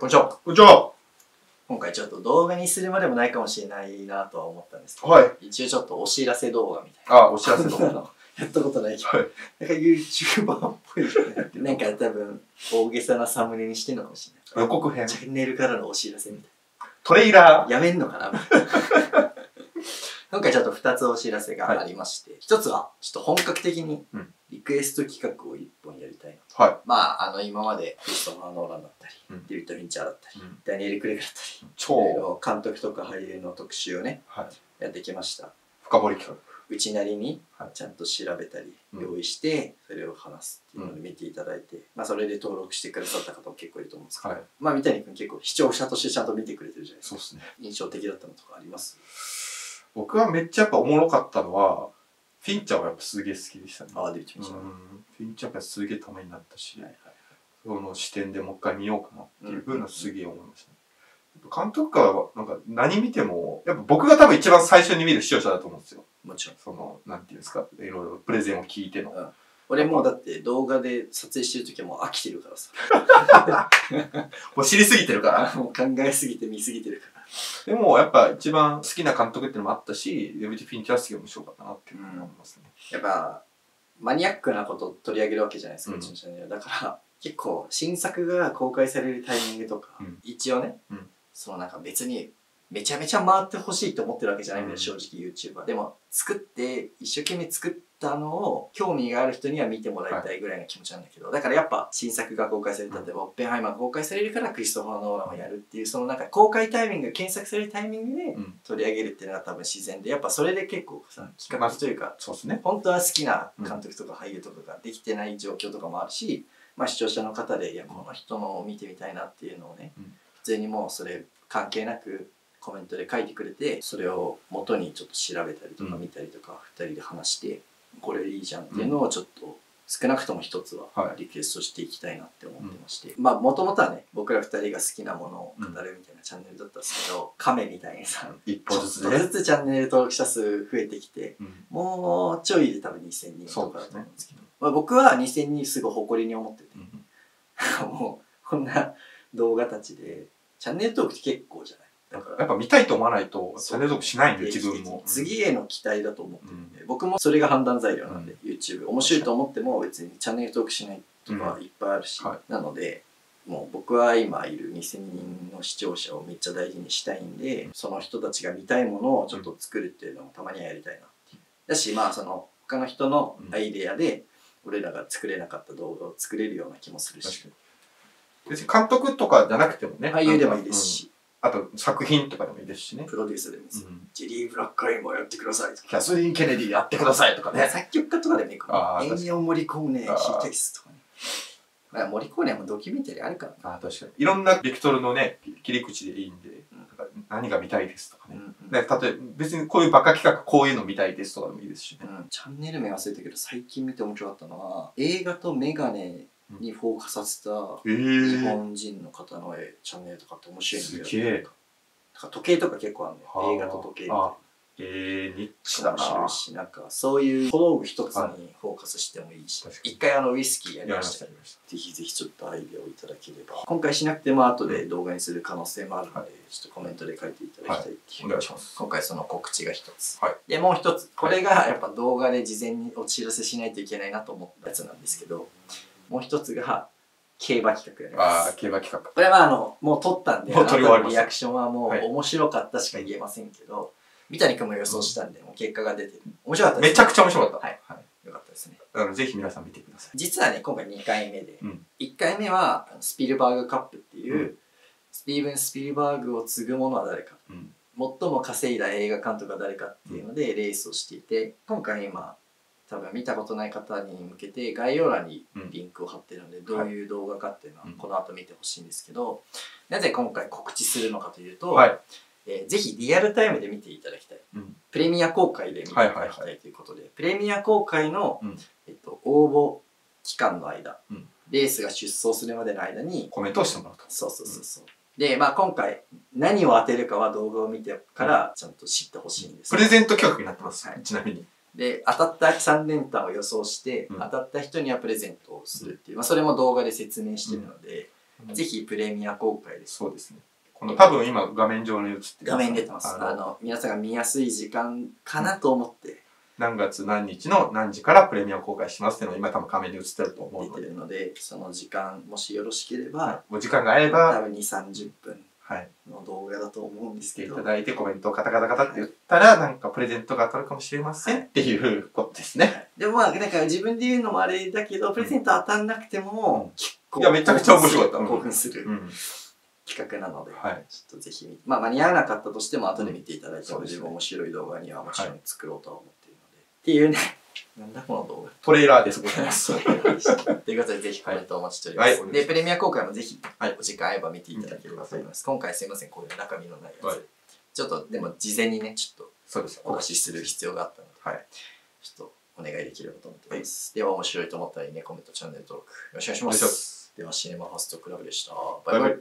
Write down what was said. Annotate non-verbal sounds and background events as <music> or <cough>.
こんにちは。こんにちは。今回ちょっと動画にするまでもないかもしれないなとは思ったんですけど、はい。一応ちょっとお知らせ動画みたいな。あ、お知らせの。あ <laughs> のやったことないけど、はい。なんか YouTuber っぽいないなんか多分大げさなサムネにしてるのかもしれない。予告編。チャンネルからのお知らせみたいトレーラな。やめんのかな？<laughs> 今回ちょっと2つお知らせがありまして、一つはちょっと本格的にうんリクエスト企画を1本やりたいなと。と。はい。まあ、あの今までクリストファー・ノーランだったり、うんデビッド・フィンチャーだったり、うんダニエル・クレイグだったり、超、ろ監督とか俳優の特集をね、はい。やってきました。深掘り企うちなりにはいちゃんと調べたり、うん用意してそれを話すっていうので見ていただいて、まあそれで登録してくださった方も結構いると思うんですけ画。ど、はい。まあ三谷君結構視聴者としてちゃんと見てくれてるじゃないですかそうですね。印象的だったのとかあります？僕はめっちゃやっぱおもろかったのは、フィンチャーはやっぱすげえ好きでしたね。ああ出てきうん。ました、フィンチャーがすげえためになったしはい、はいその視点でもう一回見ようかなっていうふうなすげえ思いましたね。監督はなんか何見ても、やっぱ僕が多分一番最初に見る視聴者だと思うんですよ。もちろんその、なんていうんですか、いろいろプレゼンを聞いての。俺もうだって動画で撮影してる時はもう飽きてるからさ <laughs> もう知りすぎてるから。もう考えすぎて見すぎてるからでもやっぱ一番好きな監督っていうのもあったし、デビッド・フィンチャーすげえ面白かったなっていうふうに思いますね。やっぱマニアックなことを取り上げるわけじゃないですか、ううんちのチャンネルはだから結構新作が公開されるタイミングとか、うん。一応ね、うん。そのなんか別にめちゃめちゃ回ってほしいと思ってるわけじゃないんだよ、うん。正直 YouTuber でも作って一生懸命作ったのを興味がある人には見てもらいたいぐらいの気持ちなんだけど、だからやっぱ新作が公開される例えば、オッペンハイマーが公開されるからクリストファー・ノーランをやるっていうそのなんか公開タイミングが検索されるタイミングでうん。取り上げるっていうのが多分自然でやっぱそれで結構さ企画というかそうですね。本当は好きな監督とか俳優とかができてない状況とかもあるし、まあ、視聴者の方でいやこの人のを見てみたいなっていうのをね、うん。普通にもうそれ関係なくコメントで書いてくれてそれを元にちょっと調べたりとかうん。見たりとか2人で話してこれいいじゃんっていうのをちょっと少なくとも一つははい。リクエストしていきたいなって思ってまして、まあもともとはね僕ら2人が好きなものを語るみたいなチャンネルだったんですけど、亀みたいにさ一歩ずつちょっとね。ずつチャンネル登録者数増えてきてうん。もうちょいで多分2000人とかだと思うんですけどまあ、僕は2000人すごい誇りに思ってて、うん <laughs> もうこんな動画たちでチャンネル登録って結構じゃない？だからやっぱ見たいと思わないと、チャンネル登録しないんで、自分も。次への期待だと思ってるん。で、僕もそれが判断材料なんで、YouTube 面白いと思っても別にチャンネル登録しないとかいっぱいあるし、うんはなのでもう僕は今いる2000人の視聴者をめっちゃ大事にしたいんでその人たちが見たいものをちょっと作るっていうのもたまにはやりたいなだしまあその他の人のアイデアで俺らが作れなかった動画を作れるような気もするし。別に監督とかじゃなくてもね。俳優でもいいですし、うんあと作品とかでもいいですしね。プロデュースでもいいです、うんジェリー・ブラックアイもやってくださいとかキャスリーン・ケネディやってくださいとかね。作曲家とかでもいいかも。あー確かにエンニオ・モリコーネあー弾いたりすとかね。まあ、モリコーネもドキュメンタリーあるからね。あ確かに。いろんなベクトルのね、切り口でいいんで、うんなんか何が見たいですとかね。うんうんね例えば別にこういうバカ企画こういうの見たいですとかでもいいですしね。うんチャンネル名忘れたけど最近見て面白かったのは映画とメガネにフォーカスさせたえ日ー、本人の方の絵チャンネルとかって面白いんだよすげえ時計とか結構あるはあのよ映画と時計みたいなあえー、ニッチだ面ななんかそういう小道具一つにフォーカスしてもいいし。一回あのウイスキーやりました。ぜひぜひちょっとアイデアをいただければ。今回しなくても後で動画にする可能性もあるので、はいちょっとコメントで書いていただきたいっていう、お願いします。今回その告知が一つ、はい。でもう一つこれがやっぱ動画で事前にお知らせしないといけないなと思ったやつなんですけどもう一つが競馬企画やります。ああ、競馬企画。これはあのもう撮ったんでもう撮り終わりリアクションはもうはい。面白かったしか言えませんけど、三谷君も予想したんで、もう結果が出てる面白かったですめちゃくちゃ面白かった。はいはい。よかったですねだからぜひ皆さん見てください。実はね今回2回目で、うん1回目はスピルバーグカップっていう、うんスティーブン・スピルバーグを継ぐ者は誰かうん。最も稼いだ映画監督は誰かっていうのでレースをしていて今回今多分見たことない方に向けて概要欄にリンクを貼ってるので、どういう動画かっていうのはうんこの後見てほしいんですけど、なぜ今回告知するのかというと、はい。えーぜひリアルタイムで見ていただきたい。うん。プレミア公開で見ていただきたいということで、プレミア公開の、うん。えっと、応募期間の間、うん。レースが出走するまでの間に。コメントをしてもらうと。そうそうそうそう、でまあ今回何を当てるかは動画を見てからちゃんと知ってほしいんです。プレゼント企画になってます。はい。ちなみに。で当たった3連単を予想して、うん。当たった人にはプレゼントをするっていう、まあ、それも動画で説明してるので、うん。ぜひプレミア公開です。そうですね。この多分今画面上に映ってる画面に出てます。あのあの、皆さんが見やすい時間かなと思って。何月何日の何時からプレミア公開しますっていうのが今多分画面に映ってると思う出てので、るので、その時間、もしよろしければ、はい、お時間があれ多ば、分2、30分はい、の動画だと思うんでしすけど、てい。ただいてコメントをカタカタカタって言ったら、なんかプレゼントが当たるかもしれませんっていうことですね。でもまあ、なんか自分で言うのもあれだけど、プレゼント当たんなくても、結構いやめちゃくちゃ面白かった。興奮する。うん。企画なので、はい。ちょっとぜひ見、まあ間に合わなかったとしても後で見ていただいてもうん面白い動画にはもちろん作ろうとは思っているので。っていうね、<laughs> なんだこの動画。トレーラーですございます。ということで、ぜひコメントお待ちしております。はいで、プレミア公開もぜひ、はいお時間合えば見ていただければと思います。今回すいません、こういう中身のないやつ。はいちょっと、でも事前にね、ちょっそうです。とお出しする必要があったので、はい。ちょっとお願いできればと思っています。では、面白いと思ったらいいね、コメント、チャンネル登録、よろしくお願いします。では、シネマファストクラブでした。バイバイ。